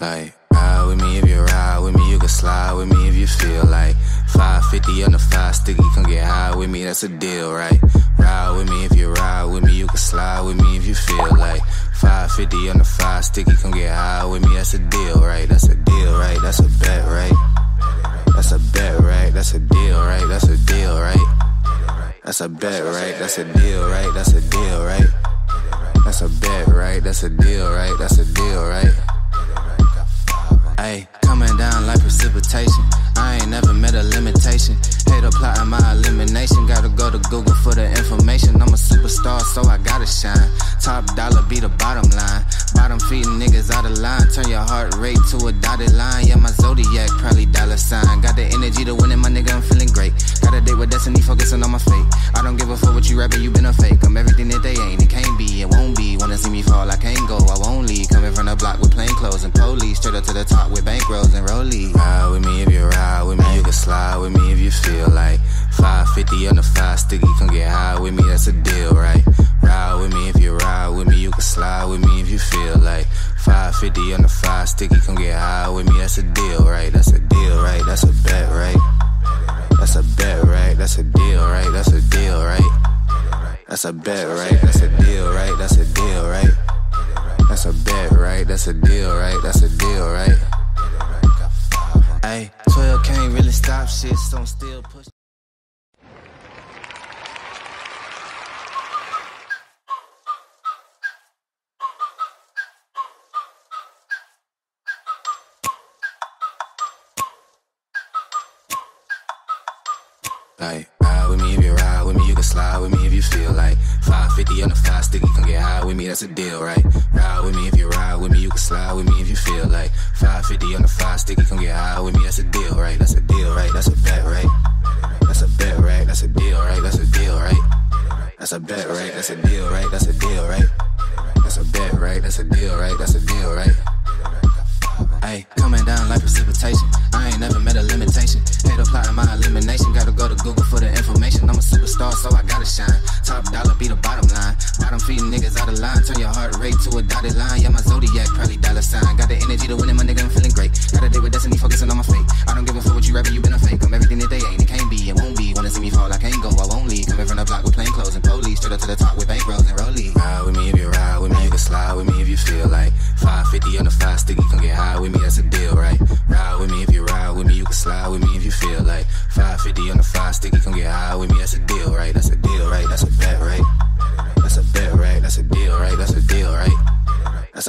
Like, ride with me if you ride with me, you can slide with me if you feel like 550 on the five sticky, come get high with me, that's a deal, right? Ride with me if you ride with me, you can slide with me if you feel like 550 on the five sticky, come get high with me, that's a deal, right? That's a deal, right? That's a bet, right? That's a bet, right? That's a deal, right? That's a deal, right? That's a bet, right? That's a deal, right? That's a deal, right? That's a bet, right? That's a deal, right? That's a deal, right? Ayy, coming down like precipitation. I ain't never met a limitation. Hate plotting my elimination. Gotta go to Google for the information. I'm a superstar, so I gotta shine. Top dollar be the bottom line. Bottom feeding niggas out of line. Turn your heart rate to a dotted line. Yeah, my zodiac probably dollar sign. Got the energy to win it, my nigga. I'm feeling great. Got a date with destiny, focusing on my fate. I don't give a fuck what you rapping, you been a fake. I'm everything that they ain't. It can't be, it won't be. Wanna see me fall, I can't go. I won't a deal, right? Ride with me if you ride with me. You can slide with me if you feel like 550 on the five sticky. Come get high with me, that's a deal, right? That's a deal, right? That's a bet, right? That's a bet, right? That's a deal, right? That's a deal, right? That's a bet, right? That's a deal, right? That's a deal, right? That's a bet, right? That's a deal, right? That's a deal, right? Hey, 12 can't really stop shit, so I'm still pushing. Like, ride with me if you ride with me, you can slide with me if you feel like 550 on the five sticky, come get high with me, that's a deal, right? Ride with me if you ride with me, you can slide with me if you feel like 550 on the five sticky, come get high with me, that's a deal, right? That's a deal, right? That's a bet, right? That's a bet, right? That's a deal, right? That's a deal, right? That's a bet, right? That's a deal, right? That's a deal, right? That's a bet, right? That's a deal, right? That's a deal, right? Ayy, coming down like precipitation.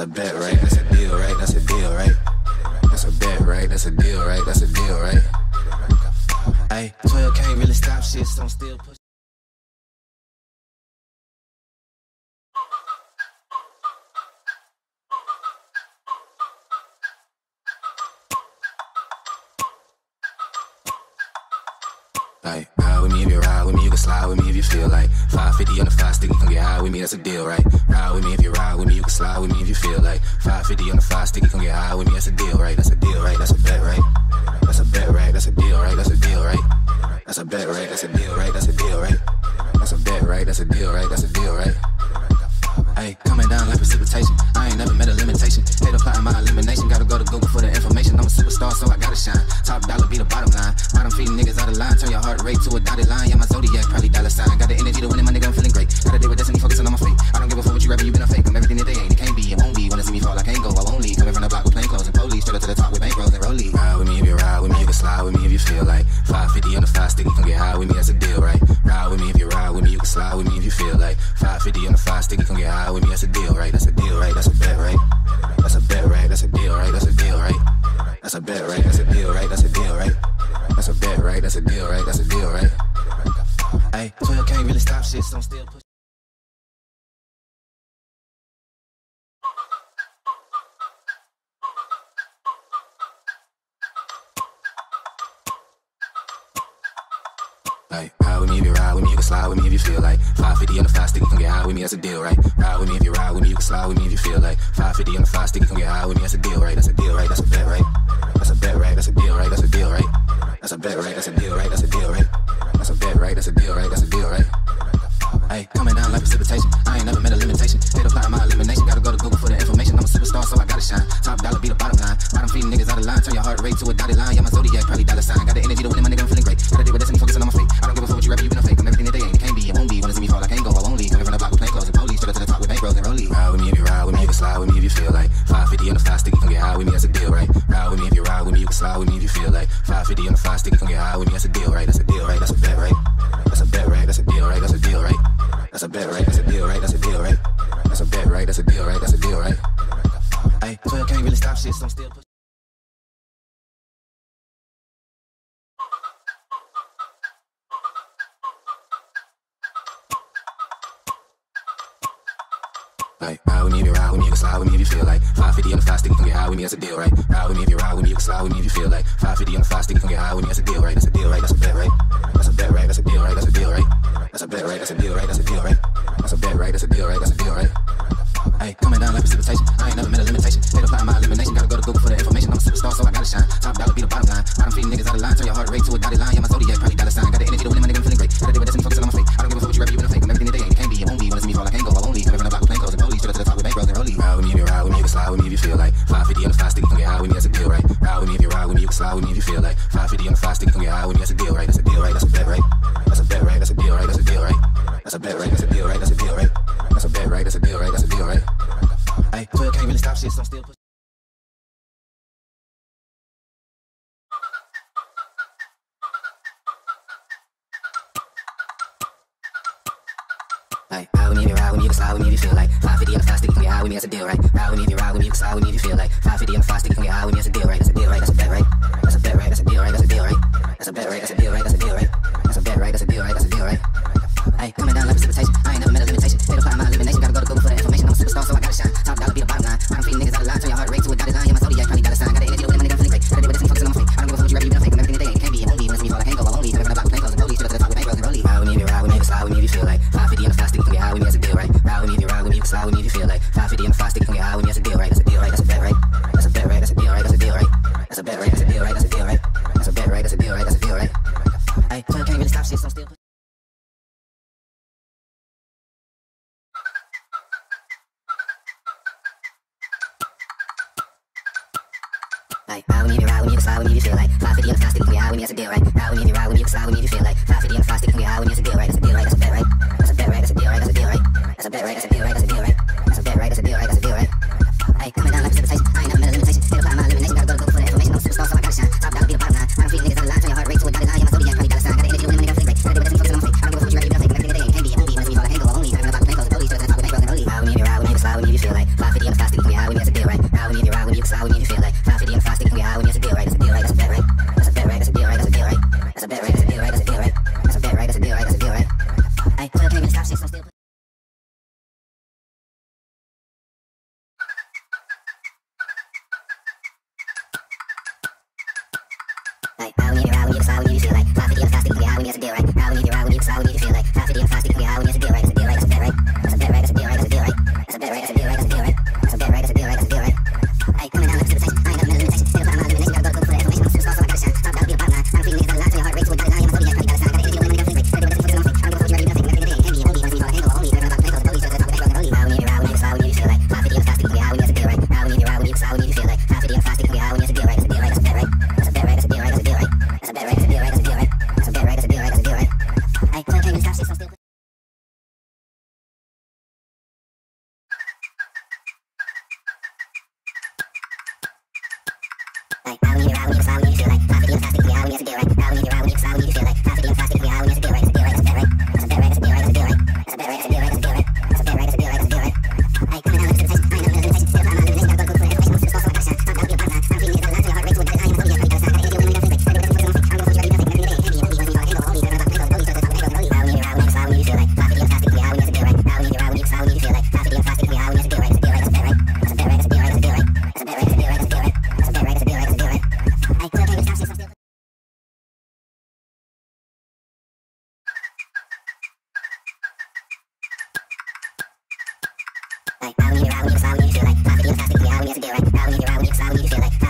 A bet, right? That's a deal, right? That's a deal, right? That's a bet, right? That's a deal, right? That's a deal, right? Hey, 12 can't really stop shit, so I'm still pushing. Like, ride with me if you ride with me, you can slide with me if you feel like 550 on the five sticky, come get high with me, that's a deal, right? Ride with me if you ride with me, you can slide with me if you feel like 550 on the five sticky, come get high with me, that's a deal, right? That's a deal, right? That's a bet, right? That's a bet, right? That's a deal, right? That's a deal, right? That's a bet, right? That's a deal, right? That's a deal, right? That's a bet, right? That's a deal, right? That's a a deal, right? That's a deal, right? Hey, 12 can't really stop shit, so I'm still pushing. Like, ride with me if you ride with me, you can slide with me if you feel like 550 on the five sticky, come get high with me, that's a deal, right? Ride with me if you ride with me, you can slide with me if you feel like 550 on the five sticky, come get high with me, that's a deal, right? That's a deal, right? That's a bet, right? That's a bet, right? That's a deal, right? That's a deal, right? That's a bet, right? That's a deal, right? That's a deal, right? That's a bet, right? That's a deal, right? That's a deal, right? Hey, coming down like precipitation. I ain't never met a limitation. State applying my elimination. Gotta go to Google for the information. I'm a superstar, so I gotta shine. Top dollar be the bottom line. Bottom feeding niggas out of line. Turn your heart rate to a dotted line. feel like 550 on the five stick, you can get high with me. That's a deal, right? That's a deal, right? That's a bet, right? That's a bet, right? That's a deal, right? That's a deal, right? That's a bet, right? That's a deal, right? That's a deal, right? That's a bet, right? That's a deal, right? That's a deal, right? I can't really stop shit, so I'm still. Like, ride with me if you ride with me, you can slide with me if you feel like. 550 on the fast stick, you can get high with me, that's a deal, right? Ride with me if you ride with me, you can slide with me if you feel like. 550 on the fast stick, you can get high with me, that's a deal, right? That's a deal, right? That's a bet, right? That's a bet, right? That's a deal, right? That's a deal, right? That's a bet, right? That's a deal, right? That's a deal, right? That's a bet, right? That's a deal, right? That's a deal, right? Hey, coming down like precipitation. I ain't never met a limitation. State of flying my elimination. Gotta go to Google for the information. I'm a superstar, so I gotta shine. Top dollar be the bottom line. Bottom feeding niggas out of line. Turn your heart rate to a dotted line. Yeah, my zodiac, probably dollar sign. Got the energy to win, my nigga, I'm feeling great. Gotta deal with this high with me if you feel like 550 on the five stick, come get high with me. That's a deal, right? That's a deal, right? That's a bet, right? That's a bet, right? That's a deal, right? That's a deal, right? That's a bet, right? That's a deal, right? That's a deal, right? That's a bet, right? That's a deal, right? That's a deal, right? I can't really stop shit, so I'm still. Like, ride with me if you ride with me, you can slide with me if you feel like 550 on the five stick, come get high with me, that's a deal, right? Ride with me if you ride with me, you can slide with me if you feel like 550 on the five stick, come get high with me, that's a deal, right? That's a deal, right? That's a bet, right? bet, right? That's a deal, right? That's a deal, right? That's a bet, right? That's a deal, right? That's a deal, right? That's a bet, right? That's a deal, right? That's a deal, right? Hey, coming down like precipitation. I ain't never met a limitation. Stay the my elimination. Gotta go to Google for the information. I'm a superstar, so I gotta shine. right, that's a feel right. That's a bet right, that's a deal right, that's a feel right. I I'm still. Like, ride with me, ride with me, slide with me, you feel like 550 on the fast, stick with me, ride with me, that's a deal, right? Ride with me, ride with me, slide with me, you feel like 550 on the fast, stick with me, ride with me, that's a deal, right? I would need to deal right. I would need you, I would need you, I would need to feel like. fast, a deal, fast, you can be, I would need to deal right. Like, how we need to ride, we need to slide, we need to feel like. Five feet on the fast, we need to ride, we need to do right. Now we need to ride, we need to slide, we need to feel like. You feel like, how to be fantastic, yeah, when you have to do it right. How when you ride, when you fly, when you feel like, how to be